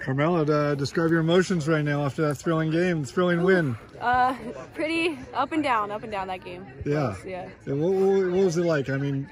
Carmella, uh, describe your emotions right now after that thrilling game, thrilling win. Uh, pretty up and down, up and down that game. Yeah. Yeah. And What, what, what was it like? I mean,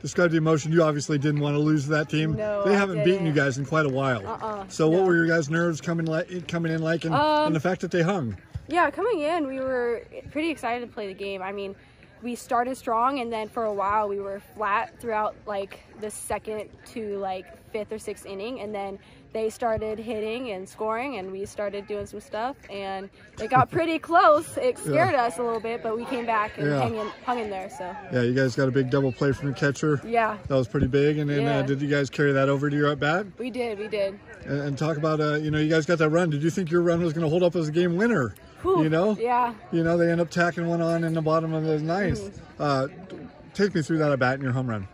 describe the emotion. You obviously didn't want to lose to that team. No, they haven't beaten you guys in quite a while. Uh-uh, So what no. were your guys' nerves coming like coming in like, and, Um, and the fact that they hung? Yeah, coming in, we were pretty excited to play the game. I mean, we started strong, and then for a while we were flat throughout like the second to like fifth or sixth inning, and then they started hitting and scoring, and we started doing some stuff, and it got pretty close. It scared us a little bit, but we came back and Yeah. hung, in, hung in there. So Yeah, you guys got a big double play from your catcher. yeah, That was pretty big. And then uh, did you guys carry that over to your at bat? we did, we did. And, and talk about, uh, you know, you guys got that run. Did you think your run was going to hold up as a game winner? Whew, You know? Yeah. You know, they end up tacking one on in the bottom of the ninth. Mm-hmm. Uh, take me through that at bat and your home run.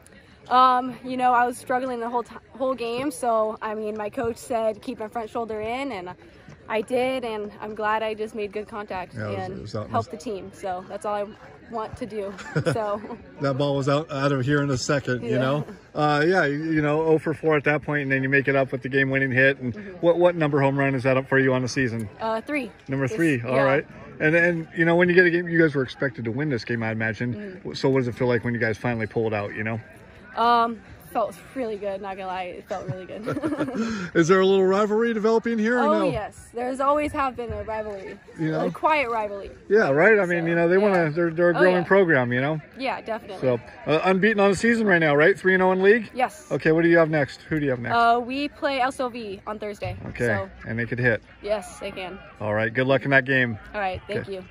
Um, you know, I was struggling the whole t- whole game, so I mean, my coach said keep my front shoulder in, and I did, and I'm glad I just made good contact Yeah, it was- and was helped the team. So that's all I want to do. So That ball was out out of here in a second, you know. Uh, yeah, you, you know, 0 for 4 at that point, and then you make it up with the game-winning hit. And what what number home run is that up for you on the season? uh, three. Number three. All yeah. right. And and you know when you get a game, you guys were expected to win this game, I imagine. Mm-hmm. So what does it feel like when you guys finally pull it out? You know, Um, felt really good. Not gonna lie, it felt really good. is there a little rivalry developing here? Oh no? yes, there's always have been a rivalry, You know? a quiet rivalry. Yeah, right. I mean, So, you know, they want yeah. to. They're they're a Oh, growing yeah. program, you know. Yeah, definitely. So uh, unbeaten on the season right now, right? Three and zero in league. yes. Okay, what do you have next? Who do you have next? Uh, we play SLV on Thursday. okay, So and they could hit. yes, they can. All right. Good luck in that game. All right. Thank Okay. you.